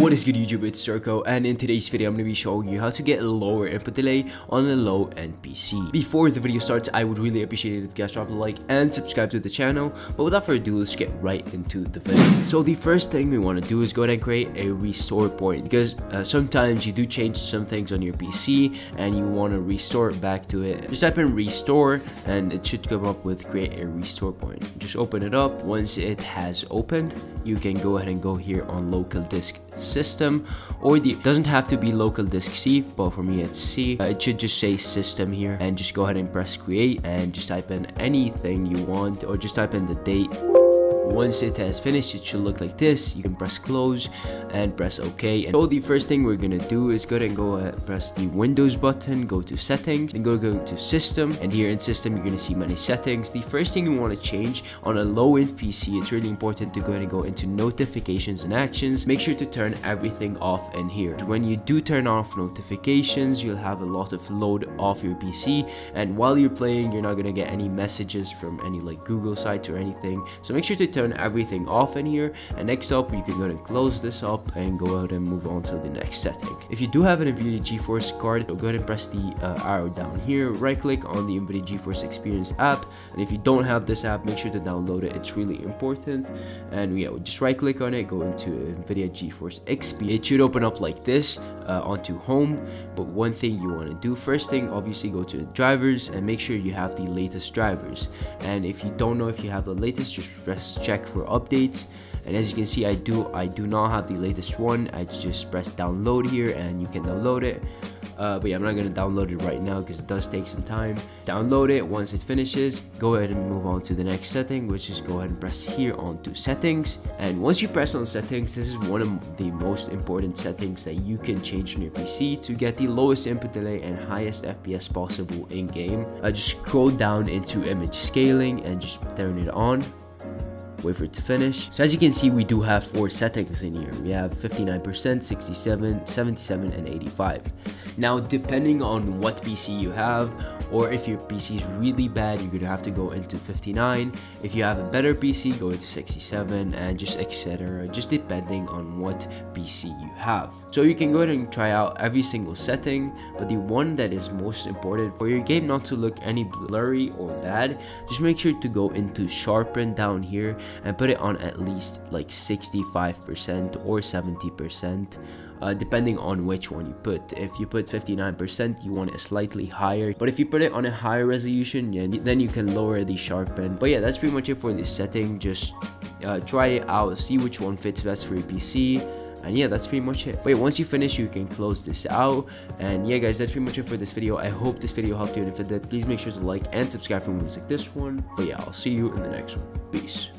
what is good YouTube, it's Turco and in today's video I'm going to be showing you how to get a lower input delay on a low end PC. Before the video starts, I would really appreciate it if you guys drop a like and subscribe to the channel, but without further ado, let's get right into the video. So the first thing we want to do is go ahead and create a restore point because uh, sometimes you do change some things on your PC and you want to restore it back to it. Just type in restore and it should come up with create a restore point. Just open it up. Once it has opened, you can go ahead and go here on local disk system or the doesn't have to be local disk C but for me it's C. Uh, it should just say system here and just go ahead and press create and just type in anything you want or just type in the date once it has finished, it should look like this. You can press close and press OK. And so the first thing we're gonna do is go ahead and go and press the Windows button, go to settings, then go, go to system. And here in system, you're gonna see many settings. The first thing you wanna change on a low-end PC, it's really important to go ahead and go into notifications and actions. Make sure to turn everything off in here. When you do turn off notifications, you'll have a lot of load off your PC. And while you're playing, you're not gonna get any messages from any like Google sites or anything. So make sure to turn everything off in here. And next up you can go and close this up and go ahead and move on to the next setting. If you do have an nvidia geforce card go ahead and press the uh, arrow down here right click on the nvidia geforce experience app. And if you don't have this app make sure to download it. It's really important. And yeah we just right click on it go into nvidia geforce xp it should open up like this uh, onto home. But one thing you want to do first thing obviously go to drivers and make sure you have the latest drivers. And if you don't know if you have the latest just press check for updates and as you can see I do I do not have the latest one I just press download here and you can download it uh, but yeah, I'm not to download it right now because it does take some time. Download it. Once it finishes, go ahead and move on to the next setting, which is go ahead and press here onto settings. And once you press on settings, this is one of the most important settings that you can change on your PC to get the lowest input delay and highest FPS possible in game. Uh, just scroll down into image scaling and just turn it on wait for it to finish. So as you can see, we do have four settings in here. We have 59%, 67, 77, and 85. Now, depending on what PC you have, or if your PC is really bad, you're gonna have to go into 59. If you have a better PC, go into 67, and just etc. Just depending on what PC you have. So you can go ahead and try out every single setting, but the one that is most important for your game not to look any blurry or bad, just make sure to go into sharpen down here and put it on at least like 65% or 70% uh, depending on which one you put. If you put 59%, you want it slightly higher. But if you put it on a higher resolution, yeah, then you can lower the sharpen. But yeah, that's pretty much it for this setting. Just uh, try it out, see which one fits best for your PC and yeah that's pretty much it but yeah, once you finish you can close this out and yeah guys that's pretty much it for this video i hope this video helped you and if it did please make sure to like and subscribe for movies like this one but yeah i'll see you in the next one peace